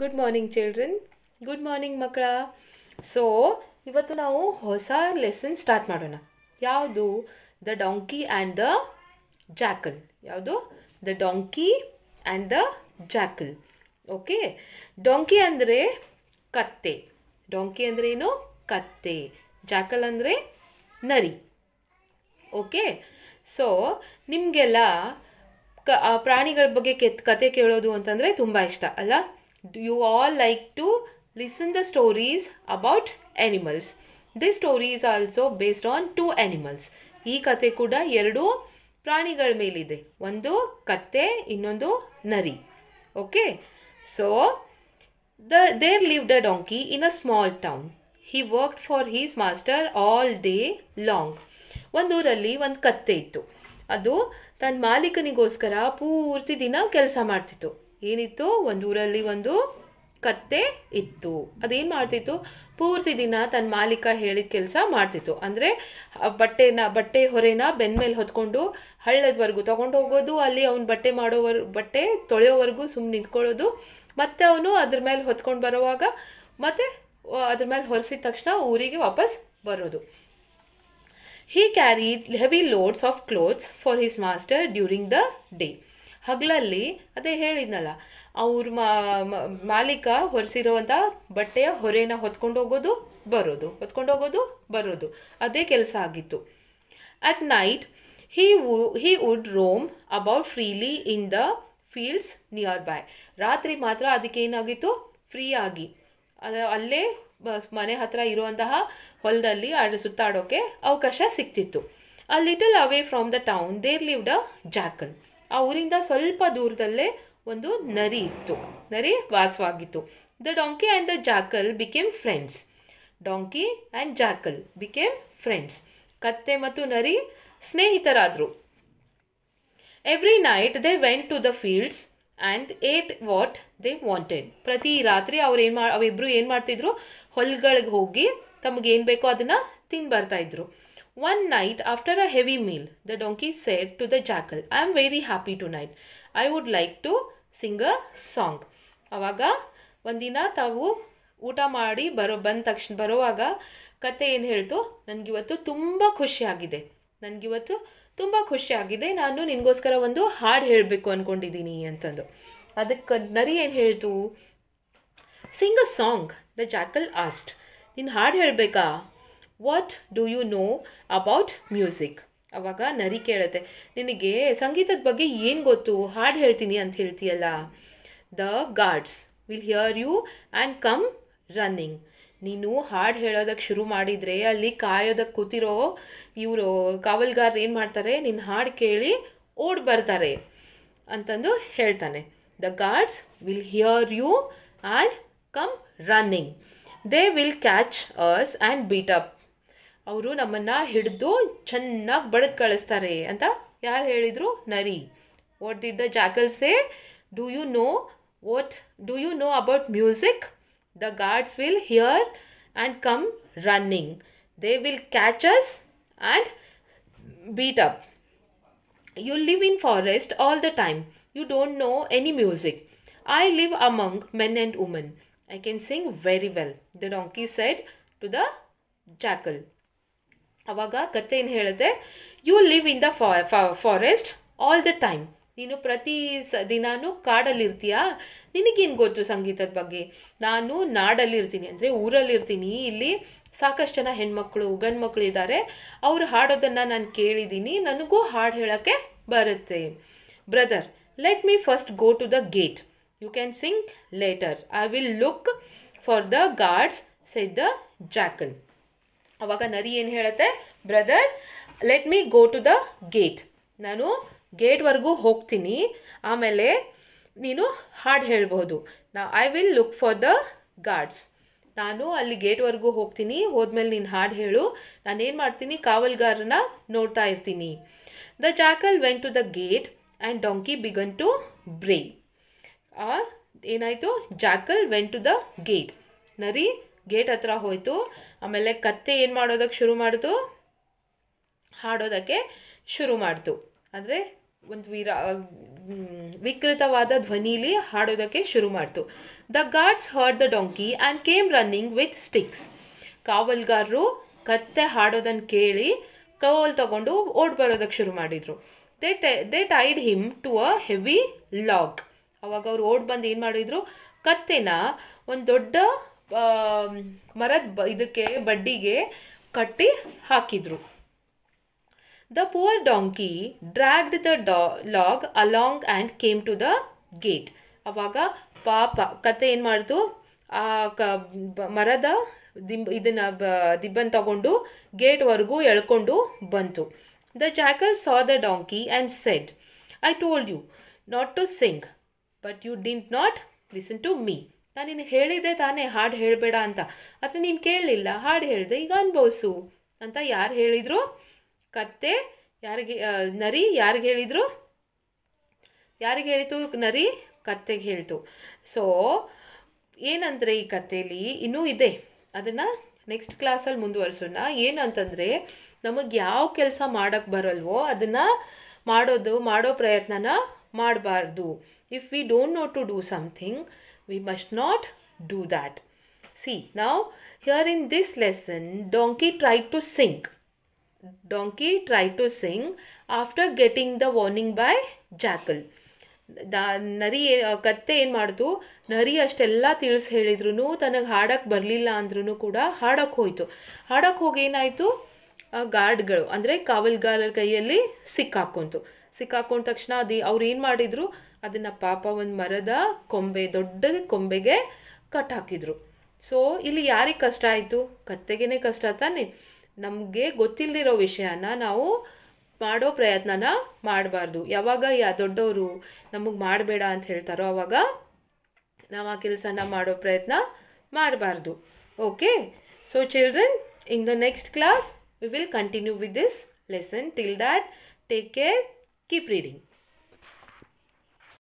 Good morning children good morning ಮಕ್ಕಳ. So ಇವತ್ತು ನಾವು ಹೊಸ ಲೆಸನ್ ಸ್ಟಾರ್ಟ್ ಮಾಡೋಣ. ಯಾವುದು? The donkey and the jackal ಯಾವುದು? The donkey and the jackal okay donkey ಅಂದರೆ ಕತ್ತೆ. ಡಾಂಕಿ ಅಂದರೆ ಏನು? ಕತ್ತೆ. ಜಾಕಲ್ ಅಂದರೆ ನರಿ. ಓಕೆ ಸೊ ನಿಮಗೆಲ್ಲ ಕ ಪ್ರಾಣಿಗಳ ಬಗ್ಗೆ ಕೆತ್ ಕತೆ ಕೇಳೋದು ಅಂತಂದರೆ ತುಂಬ ಇಷ್ಟ, ಅಲ್ಲ? You all like to listen the stories about This story stories also based on two animals. ಈ ಕತೆ ಕೂಡ ಎರಡು ಪ್ರಾಣಿಗಳ ಮೇಲಿದೆ. ಒಂದು ಕತ್ತೆ, ಇನ್ನೊಂದು ನರಿ. Okay so the there lived a donkey in a small town he worked for his master all day long ಒಂದೂರಲ್ಲಿ ಒಂದು ಕತ್ತೆ ಇತ್ತು. ಅದು ತನ್ನ ಮಾಲೀಕನಿಗೋಸ್ಕರ ಪೂರ್ತಿ ದಿನ ಕೆಲಸ ಮಾಡ್ತಿತ್ತು. ಏನಿತ್ತು? ಒಂದು ಊರಲ್ಲಿ ಒಂದು ಕತ್ತೆ ಇತ್ತು. ಅದೇನು ಮಾಡ್ತಿತ್ತು? ಪೂರ್ತಿ ದಿನ ತನ್ನ ಮಾಲೀಕ ಹೇಳಿದ ಕೆಲಸ ಮಾಡ್ತಿತ್ತು. ಅಂದರೆ ಬಟ್ಟೆನ, ಬಟ್ಟೆ ಹೊರೆನ ಬೆನ್ನ ಮೇಲೆ ಹೊತ್ಕೊಂಡು ಹಳ್ಳದವರೆಗೂ ತೊಗೊಂಡು ಹೋಗೋದು, ಅಲ್ಲಿ ಅವ್ನು ಬಟ್ಟೆ ಮಾಡೋವರ್, ಬಟ್ಟೆ ತೊಳೆಯೋವರೆಗೂ ಸುಮ್ಮನೆ ನಿಂತ್ಕೊಳ್ಳೋದು. ಮತ್ತು ಅವನು ಅದ್ರ ಮೇಲೆ ಹೊತ್ಕೊಂಡು ಬರೋವಾಗ, ಮತ್ತು ಅದ್ರ ಮೇಲೆ ಹೊರಿಸಿದ ತಕ್ಷಣ ಊರಿಗೆ ವಾಪಸ್ ಬರೋದು. He carry heavy loads of clothes for his master during the day ಹಗಲಲ್ಲಿ ಅದೇ ಹೇಳಿದ್ನಲ್ಲ, ಅವ್ರ ಮಾಲೀಕ ಹೊರಿಸಿರೋವಂಥ ಬಟ್ಟೆಯ ಹೊರೆನ ಹೊತ್ಕೊಂಡು ಹೋಗೋದು, ಬರೋದು, ಹೊತ್ಕೊಂಡು ಹೋಗೋದು, ಬರೋದು, ಅದೇ ಕೆಲಸ ಆಗಿತ್ತು. At night he would he would roam about freely in the fields near by ರಾತ್ರಿ ಮಾತ್ರ ಅದಕ್ಕೆ ಏನಾಗಿತ್ತು? ಫ್ರೀ ಆಗಿ. ಅದು, ಅಲ್ಲೇ ಮನೆ ಹತ್ರ ಇರುವಂತಹ ಹೊಲದಲ್ಲಿ ಆಡ ಸುತ್ತಾಡೋಕ್ಕೆ ಅವಕಾಶ ಸಿಕ್ತಿತ್ತು. A little away from the town there lived a jackal ಆ ಊರಿಂದ ಸ್ವಲ್ಪ ದೂರದಲ್ಲೇ ಒಂದು ನರಿ ಇತ್ತು. ನರಿ ವಾಸವಾಗಿತ್ತು. The donkey and the jackal became friends donkey and jackal became friends ಕತ್ತೆ ಮತ್ತು ನರಿ ಸ್ನೇಹಿತರಾದರು. Every night they went to the fields and ate what they wanted ಪ್ರತಿ ರಾತ್ರಿ ಅವ್ರು ಏನು ಮಾ ಅವಿಬ್ಬರು ಏನು ಮಾಡ್ತಿದ್ರು? ಹೊಲ್ಗಳಿಗೆ ಹೋಗಿ ತಮಗೇನು ಬೇಕೋ ಅದನ್ನು ತಿಂದು ಬರ್ತಾಯಿದ್ರು one night after a heavy meal the donkey said the jackal I am very happy tonight I would like to sing song ಆವಾಗ ಒಂದಿನ ತಾವು ಊಟ ಮಾಡಿ ಬರೋ ಬಂದ ತಕ್ಷಣ ಬರುವಾಗ ಕತೆ ಏನು ಹೇಳ್ತು? ನನಗಿವತ್ತು ತುಂಬ ಖುಷಿಯಾಗಿದೆ ನನಗಿವತ್ತು ತುಂಬ ಖುಷಿಯಾಗಿದೆ ನಾನು ನಿನಗೋಸ್ಕರ ಒಂದು ಹಾಡು ಹೇಳಬೇಕು ಅಂದ್ಕೊಂಡಿದ್ದೀನಿ ಅಂತಂದು. ಅದಕ್ಕೆ ನರಿ ಏನು ಹೇಳ್ತು? Sing a song the jackal asked ನೀನು ಹಾಡು ಹೇಳಬೇಕಾ? What do you know about music ಅವಾಗ ನರಿ ಕೇಳುತ್ತೆ, ನಿನಗೆ ಸಂಗೀತದ ಬಗ್ಗೆ ಏನು ಗೊತ್ತು? ಹಾಡು ಹೇಳ್ತೀನಿ ಅಂತ ಹೇಳ್ತೀಯಲ್ಲ? The gods will hear you and come running ನೀನು ಹಾಡು ಹೇಳೋದಕ್ಕೆ ಶುರು ಮಾಡಿದರೆ ಅಲ್ಲಿ ಕಾಯೋದಕ್ಕೆ ಕೂತಿರೋ ಇವರು ಕಾವಲ್ಗಾರರು ಏನು ಮಾಡ್ತಾರೆ? ನಿನ್ನ ಹಾಡು ಕೇಳಿ ಓಡಿ ಬರ್ತಾರೆ ಅಂತಂದು ಹೇಳ್ತಾನೆ. The gods will hear you and come running they will catch us and beat up ಅವರು ನಮ್ಮನ್ನು ಹಿಡಿದು ಚೆನ್ನಾಗಿ ಬಡಿದು ಕಳಿಸ್ತಾರೆ ಅಂತ ಯಾರು ಹೇಳಿದರು? ನರಿ. What did the jackal say do you know what do you know about music the guards will hear and come running they will catch us and beat up you live in forest all the time you don't know any music I live among men and women I can sing very well the donkey said to the jackal ಅವಾಗ ಕತೆ ಏನು ಹೇಳುತ್ತೆ? You live in the forest all the time ನೀನು ಪ್ರತಿ ಸ, ದಿನಾನು ಕಾಡಲ್ಲಿರ್ತೀಯ? ನಿನಗೇನು ಗೊತ್ತು ಸಂಗೀತದ ಬಗ್ಗೆ? ನಾನು ನಾಡಲ್ಲಿರ್ತೀನಿ, ಅಂದರೆ ಊರಲ್ಲಿರ್ತೀನಿ. ಇಲ್ಲಿ ಸಾಕಷ್ಟು ಜನ ಹೆಣ್ಮಕ್ಳು ಗಂಡು ಮಕ್ಕಳು ಇದ್ದಾರೆ ಅವರು ಹಾಡೋದನ್ನು ನಾನು ಕೇಳಿದ್ದೀನಿ. ನನಗೂ ಹಾಡು ಹೇಳೋಕ್ಕೆ ಬರುತ್ತೆ. Brother let me first go to the gate you can sing later I will look for the guards said the jackal ಅವಾಗ ನರಿ ಏನು ಹೇಳುತ್ತೆ? Brother let me go to the gate ನಾನು ಗೇಟ್ವರೆಗೂ ಹೋಗ್ತೀನಿ. ಆಮೇಲೆ ನೀನು ಹಾಡು ಹೇಳ್ಬೋದು ನಾ I will look for the guards ನಾನು ಅಲ್ಲಿ ಗೇಟ್ವರೆಗೂ ಹೋಗ್ತೀನಿ. ಹೋದ್ಮೇಲೆ ನೀನು ಹಾಡು ಹೇಳು. ನಾನೇನು ಮಾಡ್ತೀನಿ? ಕಾವಲ್ಗಾರನ ನೋಡ್ತಾ ಇರ್ತೀನಿ. The jackal went to the gate and donkey began to bray ಏನಾಯಿತು? Jackal went to the gate ನರಿ ಗೇಟ್ ಹತ್ರ ಹೋಯಿತು. ಆಮೇಲೆ ಕತ್ತೆ ಏನು ಮಾಡೋದಕ್ಕೆ ಶುರು ಮಾಡಿತು? ಹಾಡೋದಕ್ಕೆ ಶುರು ಮಾಡ್ತು. ಅಂದರೆ ಒಂದು ವಿರ, ವಿಕೃತವಾದ ಧ್ವನಿಲಿ ಹಾಡೋದಕ್ಕೆ ಶುರು ಮಾಡ್ತು. The guards heard the donkey and came running with sticks. ಕಾವಲ್ಗಾರರು ಕತ್ತೆ ಹಾಡೋದನ್ನು ಕೇಳಿ ಕೋಲ್ ತಗೊಂಡು ಓಡ್ ಬರೋದಕ್ಕೆ ಶುರು ಮಾಡಿದರು. They they tied him to a heavy log ಅವಾಗ ಅವ್ರು ಓಡ್ ಬಂದು ಏನು ಮಾಡಿದರು? ಕತ್ತೆನ ಒಂದು ದೊಡ್ಡ ಮರದ ಬ, ಇದಕ್ಕೆ, ಬಡ್ಡಿಗೆ ಕಟ್ಟಿ ಹಾಕಿದರು. The poor donkey dragged the ಡಾ log along and came to the gate ಅವಾಗ ಪಾಪ ಕತೆ ಏನು ಮಾಡ್ತು? ಆ ಕ ಮರದ ದಿಂಬ್, ಇದನ್ನು ಬ, ದಿಬ್ಬನ್ ತಗೊಂಡು ಗೇಟ್ವರೆಗೂ ಎಳ್ಕೊಂಡು ಬಂತು. The jackal saw the donkey and said I told you not to sing but you didn't not listen to me ನಾನು ನಿನಗೆ ಹೇಳಿದ್ದೆ ತಾನೇ, ಹಾಡು ಹೇಳಬೇಡ ಅಂತ. ಆದರೆ ನೀನು ಕೇಳಲಿಲ್ಲ, ಹಾಡು ಹೇಳಿದೆ, ಈಗ ಅನುಭವಿಸು ಅಂತ ಯಾರು ಹೇಳಿದರು? ಕತ್ತೆ, ಯಾರಿಗೆ ನರಿ, ಯಾರಿಗೆ ಹೇಳಿದರು? ಯಾರಿಗೆ ಹೇಳಿತು? ನರಿ, ಕತ್ತೆಗೆ ಹೇಳ್ತು. ಸೊ ಏನಂದರೆ ಈ ಕಥೆಯಲ್ಲಿ ಇನ್ನೂ ಇದೆ. ಅದನ್ನು ನೆಕ್ಸ್ಟ್ ಕ್ಲಾಸಲ್ಲಿ ಮುಂದುವರಿಸೋಣ. ಏನಂತಂದರೆ ನಮಗೆ ಯಾವ ಕೆಲಸ ಮಾಡೋಕ್ಕೆ ಬರಲ್ವೋ ಅದನ್ನು ಮಾಡೋದು, ಮಾಡೋ ಪ್ರಯತ್ನನ ಮಾಡಬಾರ್ದು. If we don't know to do something we must not do that see ನಾವು here in this lesson donkey try to sink donkey try to sing after getting the warning by jackal the, ನರಿ ಕತ್ತೆ ಏನು ಮಾಡ್ತು? ನರಿ ಅಷ್ಟೆಲ್ಲ ತಿಳಿಸಿ ಹೇಳಿದ್ರು ತನಗೆ ಹಾಡಕ್ಕೆ ಬರಲಿಲ್ಲ ಅಂದ್ರೂ ಕೂಡ ಹಾಡಕ್ಕೆ ಹೋಯಿತು. ಹಾಡಕ್ಕೆ ಹೋಗಿ ಏನಾಯಿತು? ಗಾರ್ಡ್ಗಳು, ಅಂದರೆ ಕಾವಲ್ಗಾರರ ಕೈಯಲ್ಲಿ ಸಿಕ್ಕಾಕೊಂತು. ಸಿಕ್ಕಾಕೊಂಡ ತಕ್ಷಣ ಅದು, ಅವ್ರು ಏನು ಮಾಡಿದರು? ಅದನ್ನು ಪಾಪ ಒಂದು ಮರದ ಕೊಂಬೆ ದೊಡ್ಡ ಕೊಂಬೆಗೆ ಕಟ್ ಹಾಕಿದ್ರು. ಸೊ ಇಲ್ಲಿ ಯಾರಿಗೆ ಕಷ್ಟ ಆಯಿತು? ಕತ್ತೆಗೇನೆ ಕಷ್ಟ ತಾನೆ? ನಮಗೆ ಗೊತ್ತಿಲ್ಲದಿರೋ ವಿಷಯನ ನಾವು ಮಾಡೋ ಪ್ರಯತ್ನನ ಮಾಡಬಾರ್ದು. ಯಾವಾಗ ಯಾ ದೊಡ್ಡವರು ನಮಗೆ ಮಾಡಬೇಡ ಅಂತ ಹೇಳ್ತಾರೋ ಅವಾಗ ನಾವು ಆ ಕೆಲಸನ ಮಾಡೋ ಪ್ರಯತ್ನ ಮಾಡಬಾರ್ದು. Okay so children in the next class we will continue with this lesson till that take care keep reading